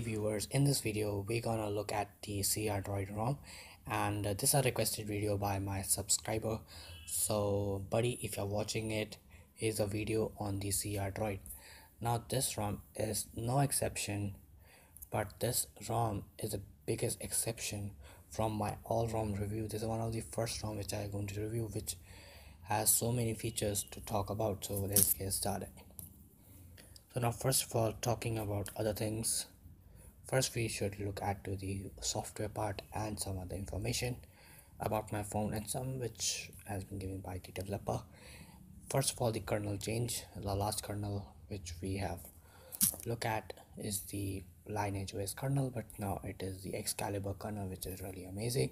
viewers in this video we're gonna look at the CR Droid ROM and uh, this is a requested video by my subscriber. So buddy if you're watching it is a video on the CR Droid now this ROM is no exception but this ROM is the biggest exception from my all ROM review. This is one of the first ROM which I'm going to review which has so many features to talk about so let's get started. So now first of all talking about other things first we should look at to the software part and some other information about my phone and some which has been given by the developer. First of all the kernel change. The last kernel which we have look at is the lineage os kernel but now it is the excalibur kernel which is really amazing.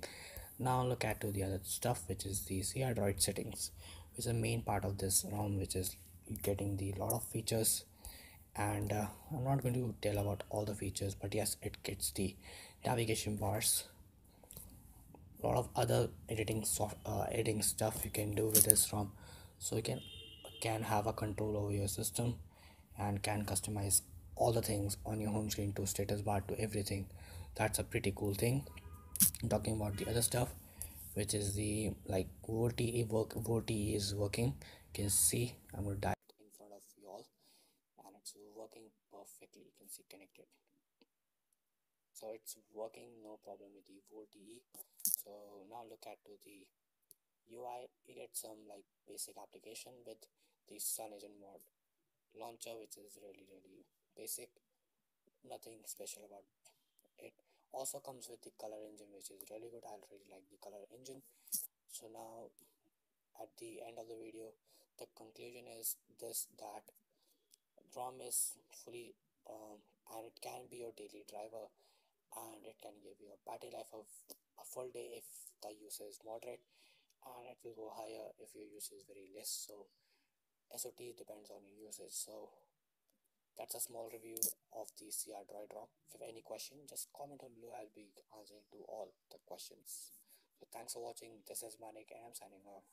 Now look at to the other stuff which is the cr droid settings which is the main part of this rom which is getting the lot of features and uh, I'm not going to tell about all the features but yes it gets the navigation bars. A lot of other editing soft uh, editing stuff you can do with this ROM. So you can can have a control over your system and can customize all the things on your home screen to status bar to everything. That's a pretty cool thing. Talking about the other stuff which is the like VoLTE work VoLTE is working. You can see I'm gonna die it's working perfectly. You can see connected. So it's working no problem with the VoLTE so now look at to the UI you get some like basic application with the Cyanogen mod launcher which is really really basic. Nothing special about it. Also comes with the color engine which is really good. I really like the color engine. So now at the end of the video the conclusion is this that ROM is fully um, and it can be your daily driver and it can give you a battery life of a full day if the usage is moderate and it will go higher if your usage is very less. So SOT depends on your usage. So that's a small review of the CR Droid ROM. If you have any question just comment down below. I'll be answering to all the questions. So thanks for watching. This is Manik and I'm signing off